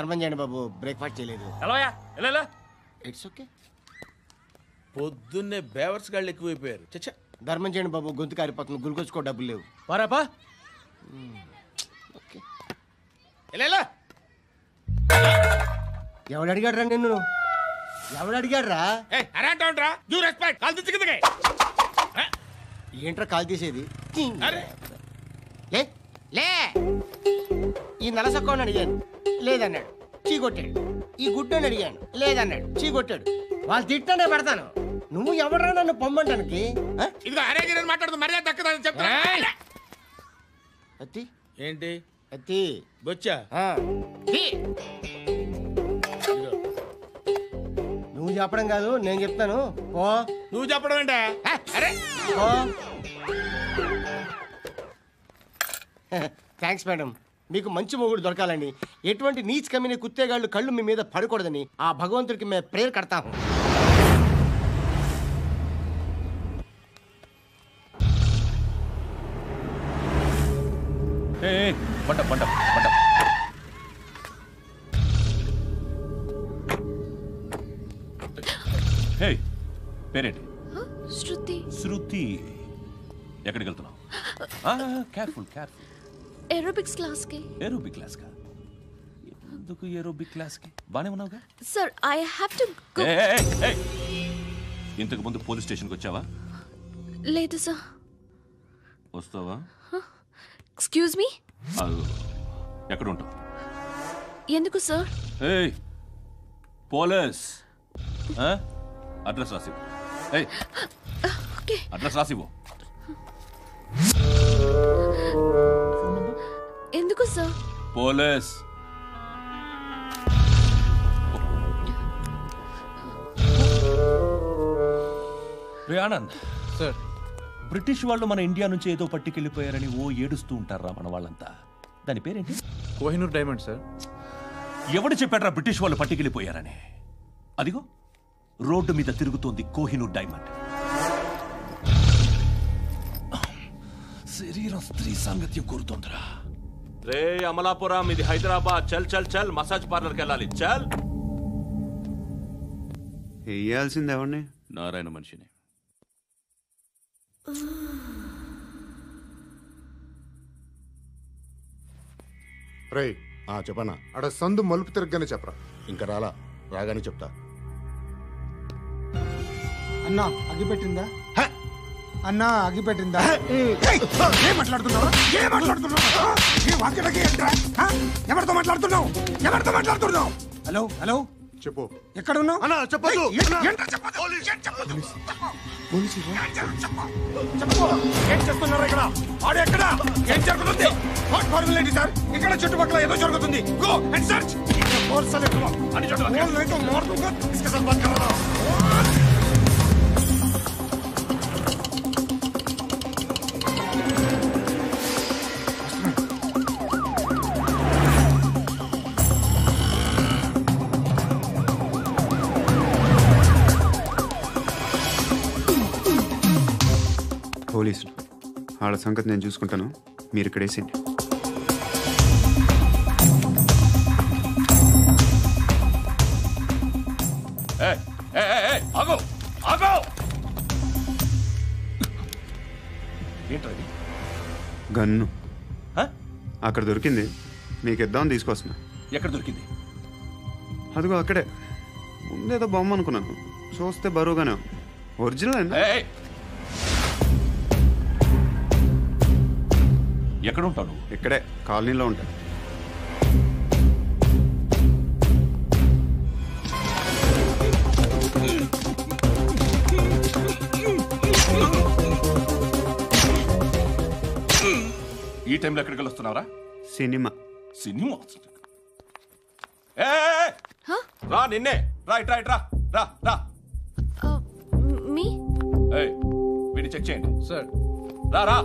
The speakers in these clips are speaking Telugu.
ధర్మం చేయండి బాబు బ్రేక్ఫాస్ట్ చేయలేదు. ఎలాయా ఎలా ఇట్స్ ఓకే పొద్దున్నే బేవర్స్ గాళ్ళు ఎక్కువైపోయారు. చచ్చా. ధర్మం చేయండి బాబు గొంతు కారిపోతుంది గురికొచ్చుకో డబ్బులు లేవు. పారాపా. ఓకే ఎలా ఎవడు అడిగాడు రా నిన్ను? ఎవడు అడిగాడు రా ఏంట్రా కాల్ తీసేది? అరే. లే లే. ఈ నలసక్కని అడిగాను. లేదన్నాడు. చీ కొట్టాడు ఈ గుడ్డని అడిగాను. లేదన్నాడు. చీ కొట్టాడు వాళ్ళు తిట్టానే పెడతాను. నువ్వు ఎవడరా నన్ను పొమ్మంటానికి? ఆ? ఇదిగో అరే మాట్లాడుతూ మర్యాద దక్కదని చెప్తా అత్తి? ఏంటి? అత్తి? బొచ్చా? ఆ. తీ. నువ్వు చెప్పడం కాదు నేను చెప్తాను. ఓ నువ్వు చెప్పడం ఏంటే? ఆ, అరే. ఓ థ్యాంక్స్ మేడం మీకు మంచి మొగుడు దొరకాలని. ఎటువంటి నీచ్ కమ్మిన కుత్తేగాళ్ళు కళ్ళు మీ మీద పడకూడదని ఆ భగవంతుడికి మేము ప్రేయర్ కడతాము పంట పంట పంట హే పేరేంటి? శృతి. శృతి. ఎక్కడికి వెళ్తున్నావు? కేర్ఫుల్ కేర్ఫుల్ ఏరోబిక్స్ క్లాస్కి ఏరోబిక్ క్లాస్ కా ఎందుకు ఏరోబిక్ క్లాస్కి? బానే ఉన్నావుగా? Sir I have to go. ఇంతకు ముందు పోలీస్ స్టేషన్కి వచ్చావా? లేదు సార్ వస్తావా? Excuse me. ఎక్కడ ఉంటావు ఎందుకు సార్ ఏయ్ పోలీస్? అడ్రస్ రాసివ్వు. ఏయ్ ఓకే అడ్రస్ రాసివ్వు. ఎందుకు సార్? పోలీస్. రే ఆనంద్. సార్. బ్రిటిష్ వాళ్ళు మన ఇండియా నుంచి ఏదో పట్టుకెళ్ళిపోయారని ఓ ఏడుస్తూ ఉంటారా మన వాళ్ళంతా. దాని పేరేంటి? Kohinoor diamond sir. ఎవడు చెప్పాడ్రా బ్రిటిష్ వాళ్ళు పట్టుకెళ్ళిపోయారని? అదిగో రోడ్డు మీద తిరుగుతోంది కోహినూర్ డైమండ్. శరీరం స్త్రీ సాంగత్యం కోరుతోందిరా. రే అమలాపురం ఇది హైదరాబాద్. చల్ చల్ చల్ మసాజ్ పార్లర్కి వెళ్ళాలి. చల్. వేయాల్సింది ఎవరిని? నారాయణ మనిషిని. రేయ్ ఆ చెప్పనా? అడ సందు మలుపు తిరగగానే చెప్పరా. ఇంకా రాలా? రాగానే చెప్తా. అన్నా అగ్గిపెట్టిందా? అన్నా అగ్గిపెట్టిందా ఏం మాట్లాడుతున్నావు? ఏం మాట్లాడుతున్నావు? వాక్యలకి? ఎవరితో మాట్లాడుతున్నావు? ఎవరితో మాట్లాడుతున్నావు? Hello hello? చెప్పు. ఎక్కడ ఉన్నావు అన్నా చెప్పదు ఏ- చెప్పు. చెప్పు. ఏం చేస్తున్నారు ఇక్కడ? వాడు ఎక్కడ? ఏం జరుగుతుంది? What sir? ఇక్కడ చుట్టుపక్కల ఏదో జరుగుతుంది. గో అండ్ సర్చ్ ఫోర్స్ అని కరా పోలీసులు వాళ్ళ సంగతి నేను చూసుకుంటాను. మీరు ఇక్కడ వేసేయండి? గన్ను? అక్కడ దొరికింది. మీకు ఇద్దామని తీసుకొస్తున్నా. ఎక్కడ దొరికింది? అదిగో అక్కడే. ముందేదో బొమ్మ అనుకున్నాను. చూస్తే బరువుగానే. ఒరిజినల్ అండి ఎక్కడ ఉంటావు నువ్వు? ఇక్కడే కాలనీలో ఉంటాయి ఈ టైంలో ఎక్కడికి వస్తున్నావురా సినిమా. సినిమా? ఏయ్. రా నిన్నే. రా ఇట్ రా ఇట్ రా. రా రా. మీ? ఏయ్ వీడిని చెక్ చేయండి. సార్. రా రా.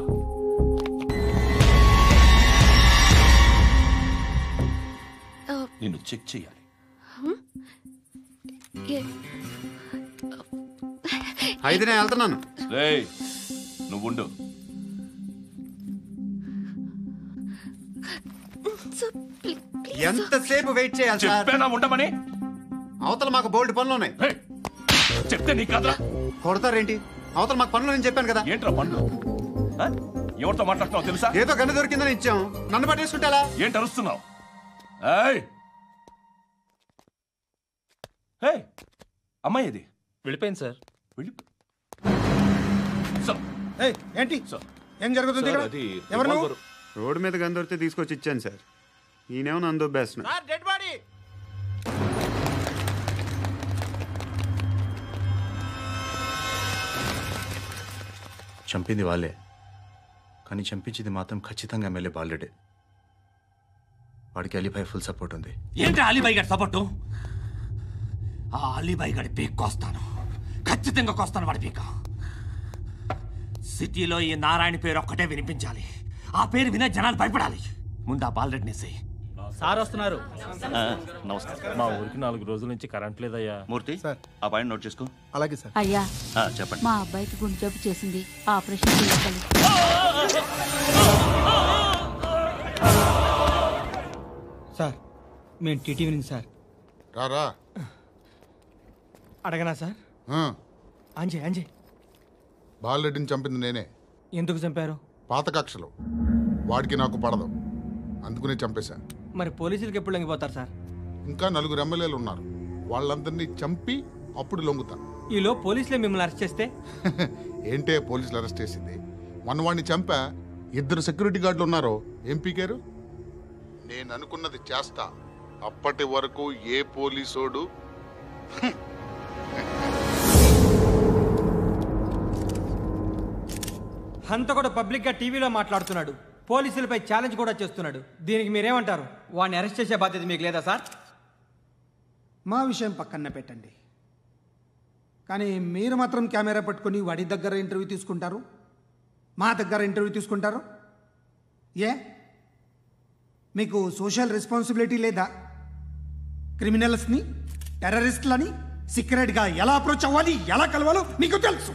నిన్ను చెక్ చేయాలి. అయితే నేను వెళ్తున్నాను. రేయ్ నువ్వు ఉండు ఎంతసేపు వెయిట్ చేయాలి సార్? చెప్పేనా ఉండమని? అవతల మాకు బోల్డ్ పనులు ఉన్నాయి చెప్తే నీ కదా కొడతారేంటి? అవతల మాకు పనులు నేను చెప్పాను కదా. ఏంట్రా పండ్లు ఆ? ఎవరితో మాట్లాడుతున్నావు తెలుసా? ఏదో గన్ను దొరికిందని ఇచ్చాం. నన్ను పట్టేసుకుంటా ఏంటి అరుస్తున్నావు? ఏయ్ ఏయ్, అమ్మాయి ఇది వెళ్ళిపోయింది సార్. వెళ్ళి సార్. ఏయ్, ఏంటి? సార్. ఏం జరుగుతుంది ఇక్కడ? ఎవరు నువ్వు? రోడ్డు మీద గన్ను దొరికితే తీసుకొచ్చి ఇచ్చాను సార్. ఈయనేమో నన్ను దొబ్బేస్తున్నా డెడ్ బాడీ! చంపింది వాళ్ళే. కానీ చంపించింది మాత్రం ఖచ్చితంగా ఎమ్మెల్యే బాలుడే. వాడికి అలీభాయ్ ఫుల్ సపోర్ట్ ఉంది. ఏంటి అలీబాయి గారి సపోర్టు? ఆ అలీబాయి గారి పీక్ కోస్తాను. ఖచ్చితంగా కోస్తాను వాడి పీక. సిటీలో ఈ నారాయణ పేరు ఒక్కటే వినిపించాలి. ఆ పేరు వినే జనాలు భయపడాలి. ముందు ఆ బాలరెడ్డి నేసి సార్ వస్తున్నారు. నమస్కారం మా ఊరికి నాలుగు రోజుల నుంచి కరెంట్ లేదయ్యా. మూర్తి ఆ పాయింట్ నోట్ చేసుకో. అలాగే సార్. అయ్యా. చెప్పండి. మా అబ్బాయికి గుండె జబ్బు చేసింది. ఆపరేషన్ చేయాలి. సార్ మేము టీటీవీ నుంచి సార్. రారా. అడగనా సార్? ఆ, అంజయ్ అంజయ్ బాలరెడ్డిని చంపింది నేనే. ఎందుకు చంపారు? పాత కక్షలు. వాడికి నాకు పడదు. అందుకునే చంపేశా. మరి పోలీసులకి ఎప్పుడు లొంగిపోతారు సార్? ఇంకా నలుగురు ఎమ్మెల్యేలు ఉన్నారు. వాళ్ళందరినీ చంపి అప్పుడు లొంగుతా. ఈలో పోలీసులే మిమ్మల్ని అరెస్ట్ చేస్తే? ఏంటే పోలీసులు అరెస్ట్ చేసింది? మొన్న వాడిని చంపా. ఇద్దరు సెక్యూరిటీ గార్డులు ఉన్నారు? ఏం పీకారు? నేను అనుకున్నది చేస్తా. అప్పటి వరకు ఏ పోలీసోడు? హంతకుడు కూడా టీవీలో మాట్లాడుతున్నాడు. పోలీసులపై ఛాలెంజ్ కూడా చేస్తున్నాడు. దీనికి మీరేమంటారు? వాడిని అరెస్ట్ చేసే బాధ్యత మీకు లేదా సార్? మా విషయం పక్కన పెట్టండి. కానీ మీరు మాత్రం కెమెరా పట్టుకొని వాడి దగ్గర ఇంటర్వ్యూ తీసుకుంటారు? మా దగ్గర ఇంటర్వ్యూ తీసుకుంటారు? ఏ? మీకు సోషల్ రెస్పాన్సిబిలిటీ లేదా? క్రిమినల్స్ని టెర్రరిస్ట్లని సీక్రెట్గా ఎలా అప్రోచ్ అవ్వాలి ఎలా కలవాలో మీకు తెలుసు.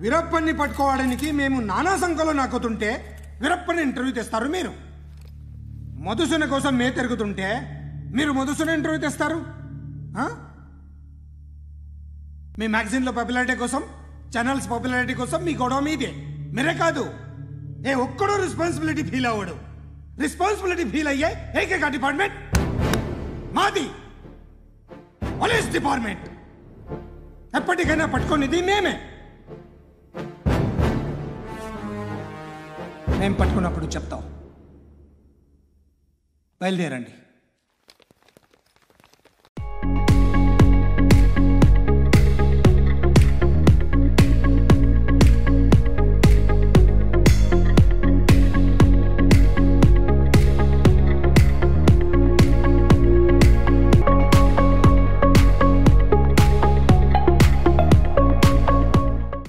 వీరప్పని పట్టుకోవడానికి మేము నానా సంఖ్యలో నాకుతుంటే వీరప్పని ఇంటర్వ్యూ తెస్తారు మీరు. మధుసూన కోసం మే తిరుగుతుంటే మీరు మధుసూన ఇంటర్వ్యూ తెస్తారు? మీ మ్యాగజైన్లో పాపులారిటీ కోసం ఛానల్స్ పాపులారిటీ కోసం మీ గొడవ మీదే. మీరే కాదు. ఏ ఒక్కడో రెస్పాన్సిబిలిటీ ఫీల్ అవ్వడు. రెస్పాన్సిబిలిటీ ఫీల్ అయ్యే ఏకైక డిపార్ట్మెంట్ మాది. పోలీస్ డిపార్ట్మెంట్ ఎప్పటికైనా పట్టుకునేది మేమే. మేము పట్టుకున్నప్పుడు చెప్తాం. బయలుదేరండి.